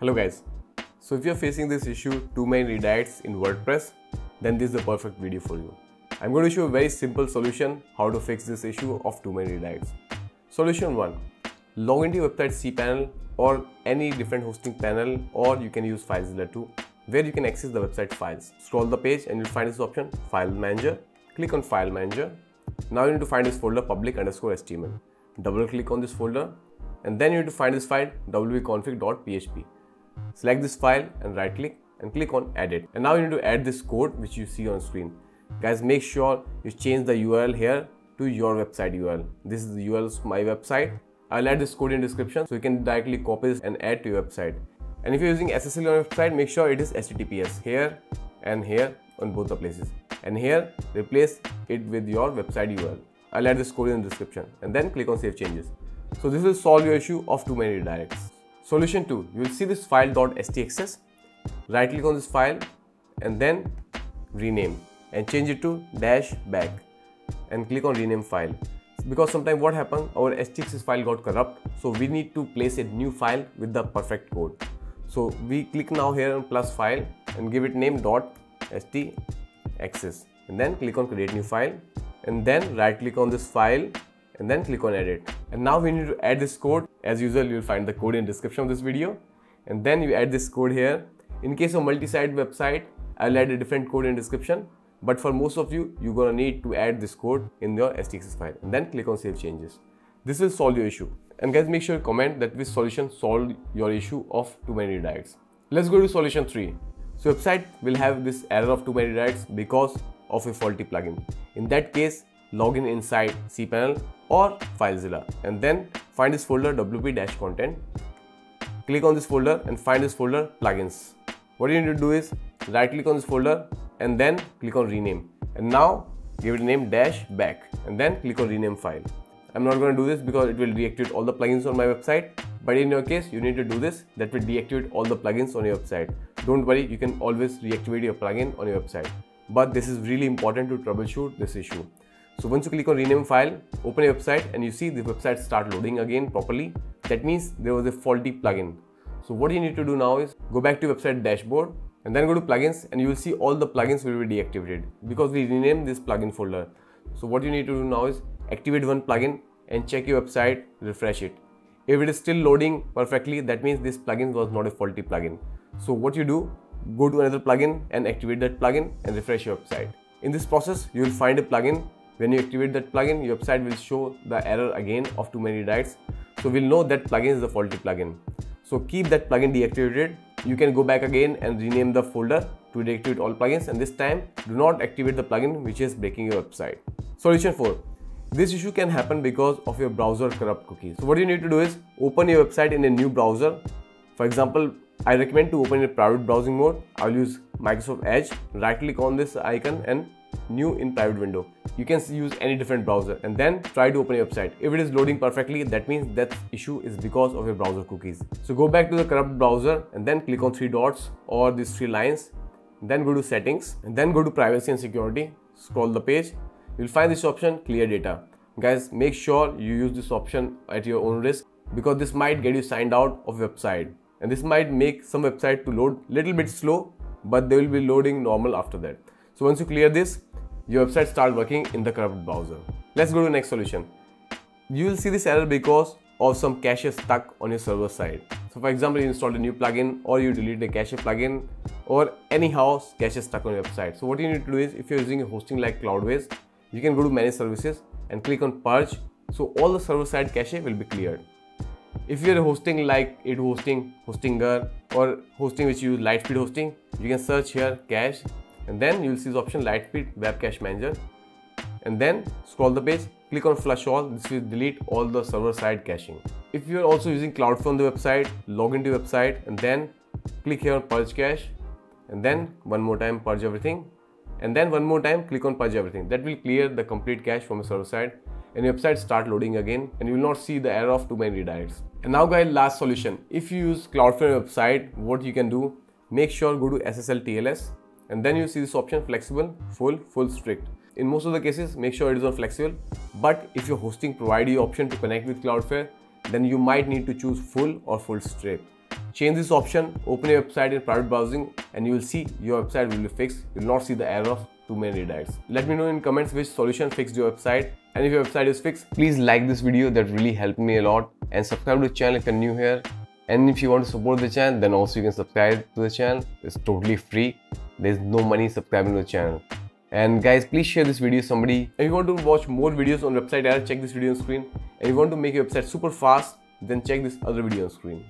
Hello guys. So if you're facing this issue, too many redirects in WordPress, then this is the perfect video for you. I'm going to show a very simple solution how to fix this issue of too many redirects. Solution 1. Log into your website cPanel or any different hosting panel or you can use FileZilla too where you can access the website files. Scroll the page and you'll find this option File Manager. Click on File Manager. Now you need to find this folder public underscore HTML. Double click on this folder and then you need to find this file wp-config.php. Select this file and right click and click on edit. And now you need to add this code which you see on screen. Guys, make sure you change the URL here to your website URL. This is the URL of my website. I'll add this code in description so you can directly copy this and add to your website. And if you're using SSL on your website, make sure it is HTTPS here and here on both the places. And here, replace it with your website URL. I'll add this code in the description and then click on save changes. So this will solve your issue of too many redirects. Solution 2. You will see this file.htaccess. Right click on this file and then rename and change it to dash back and click on rename file because sometimes what happened our htaccess file got corrupt so we need to place a new file with the perfect code so we click now here on plus file and give it name dot htaccess and then click on create new file and then right click on this file and then click on edit. And now we need to add this code. As usual you'll find the code in description of this video. And then you add this code here. In case of multi-site website i'll add a different code in description. But for most of you you're gonna need to add this code in your htaccess file. And then click on save changes. This will solve your issue. And guys make sure you comment that this solution solved your issue of too many redirects. Let's go to solution 3 so website will have this error of too many redirects because of a faulty plugin. In that case log in inside cpanel or filezilla and then find this folder wp-content click on this folder and find this folder plugins. What you need to do is right click on this folder and then click on rename. And now give it a name dash back and then click on rename file. I'm not going to do this because it will deactivate all the plugins on my website but in your case you need to do this that will deactivate all the plugins on your website. Don't worry you can always reactivate your plugin on your website. But this is really important to troubleshoot this issue so once you click on rename file open your website and you see the website start loading again properly that means there was a faulty plugin so what you need to do now is go back to website dashboard and then go to plugins and you will see all the plugins will be deactivated because we renamed this plugin folder. So what you need to do now is activate one plugin and check your website, refresh it. If it is still loading perfectly, that means this plugin was not a faulty plugin. So what you do, go to another plugin and activate that plugin and refresh your website. In this process, you will find a plugin. When you activate that plugin, your website will show the error again of too many redirects. So we'll know that plugin is the faulty plugin. So keep that plugin deactivated. You can go back again and rename the folder to deactivate all plugins and this time do not activate the plugin which is breaking your website. Solution 4. This issue can happen because of your browser corrupt cookies. So what you need to do is open your website in a new browser. For example, I recommend to open in private browsing mode. I'll use Microsoft Edge. Right click on this icon and new in private window. You can use any different browser and then try to open your website. If it is loading perfectly, that means that issue is because of your browser cookies. So go back to the corrupt browser and then click on three dots or these three lines. Then go to settings and then go to privacy and security. Scroll the page. You'll find this option clear data. Guys, make sure you use this option at your own risk because this might get you signed out of website and this might make some website to load little bit slow but they will be loading normal after that. So once you clear this, your website starts working in the corrupt browser. Let's go to the next solution. You will see this error because of some cache stuck on your server side. So for example, you installed a new plugin or you delete a cache plugin or anyhow cache stuck on your website. So what you need to do is if you're using a hosting like Cloudways, you can go to manage services and click on purge. So all the server side cache will be cleared. If you're hosting like it hosting, Hostinger or hosting which you use LiteSpeed hosting, you can search here cache and then you'll see this option LiteSpeed Web Cache Manager. And then scroll the page click on flush all. This will delete all the server side caching. If you're also using on the website log into website and then click here on purge cache. And then one more time purge everything. And then one more time click on purge everything. That will clear the complete cache from the server side. And your website start loading again and you will not see the error of too many redirects. And now guys last solution. If you use Cloudflare website what you can do? Make sure go to SSL TLS and then you see this option flexible, full, full strict. In most of the cases, make sure it is on flexible. But if your hosting provide you option to connect with Cloudflare, then you might need to choose full or full strict. change this option, open your website in private browsing and you will see your website will be fixed. You will not see the error of too many redirects. Let me know in comments which solution fixed your website and if your website is fixed, please like this video that really helped me a lot and subscribe to the channel if you're new here. And if you want to support the channel, then also you can subscribe to the channel. It's totally free. There's no money subscribing to the channel. And guys, please share this video with somebody. If you want to watch more videos on website error, check this video on screen. And if you want to make your website super fast, then check this other video on screen.